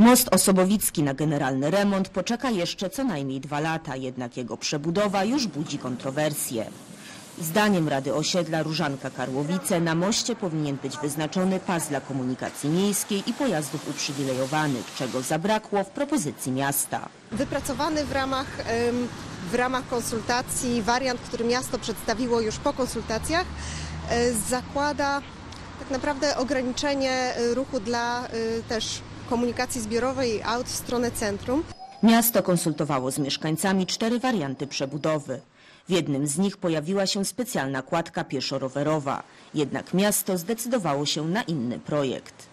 Most Osobowicki na generalny remont poczeka jeszcze co najmniej dwa lata, jednak jego przebudowa już budzi kontrowersje. Zdaniem Rady Osiedla Różanka Karłowice na moście powinien być wyznaczony pas dla komunikacji miejskiej i pojazdów uprzywilejowanych, czego zabrakło w propozycji miasta. wypracowany w ramach, w ramach konsultacji wariant, który miasto przedstawiło już po konsultacjach, e, zakłada tak naprawdę ograniczenie e, ruchu dla e, też komunikacji zbiorowej i aut w stronę centrum. Miasto konsultowało z mieszkańcami cztery warianty przebudowy. W jednym z nich pojawiła się specjalna kładka pieszo-rowerowa, jednak miasto zdecydowało się na inny projekt.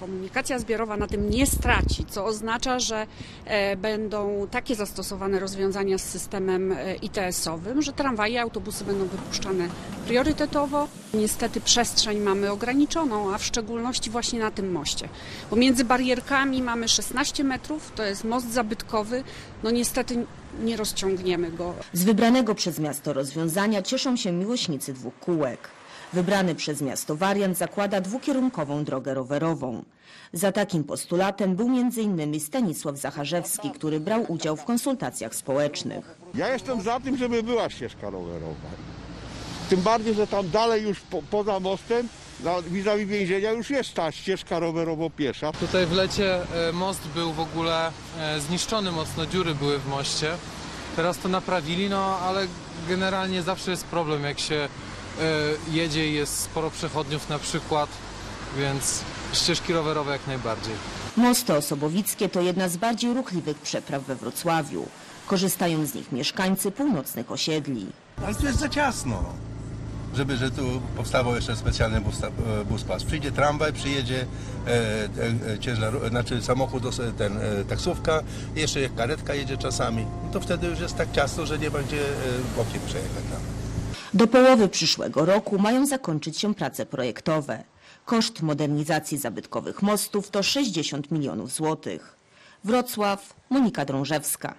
Komunikacja zbiorowa na tym nie straci, co oznacza, że e, będą takie zastosowane rozwiązania z systemem e, ITS-owym, że tramwaje autobusy będą wypuszczane priorytetowo. Niestety przestrzeń mamy ograniczoną, a w szczególności właśnie na tym moście. Bo między barierkami mamy 16 metrów, to jest most zabytkowy, no niestety nie rozciągniemy go Z wybranego przez miasto rozwiązania cieszą się miłośnicy dwóch kółek. Wybrany przez miasto wariant zakłada dwukierunkową drogę rowerową. Za takim postulatem był m.in. Stanisław Zacharzewski, który brał udział w konsultacjach społecznych. Ja jestem za tym, żeby była ścieżka rowerowa. Tym bardziej, że tam dalej już po, poza mostem, na vis-a-vis więzienia już jest ta ścieżka rowerowo-piesza. Tutaj w lecie e, most był w ogóle e, zniszczony mocno, dziury były w moście. Teraz to naprawili, no ale generalnie zawsze jest problem, jak się jedzie i jest sporo przechodniów na przykład, więc ścieżki rowerowe jak najbardziej. Mosty Osobowickie to jedna z bardziej ruchliwych przepraw we Wrocławiu. Korzystają z nich mieszkańcy północnych osiedli. Ale tu jest za ciasno, żeby że tu powstawał jeszcze specjalny bus, e, bus pas. Przyjdzie tramwaj, przyjedzie e, e, ciężar, znaczy samochód, ten, e, taksówka, jeszcze jak karetka jedzie czasami. To wtedy już jest tak ciasno, że nie będzie e, bokiem przejechać tam. Do połowy przyszłego roku mają zakończyć się prace projektowe. Koszt modernizacji zabytkowych mostów to 60 milionów złotych. Wrocław, Monika Drążewska.